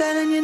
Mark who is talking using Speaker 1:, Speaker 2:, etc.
Speaker 1: selling you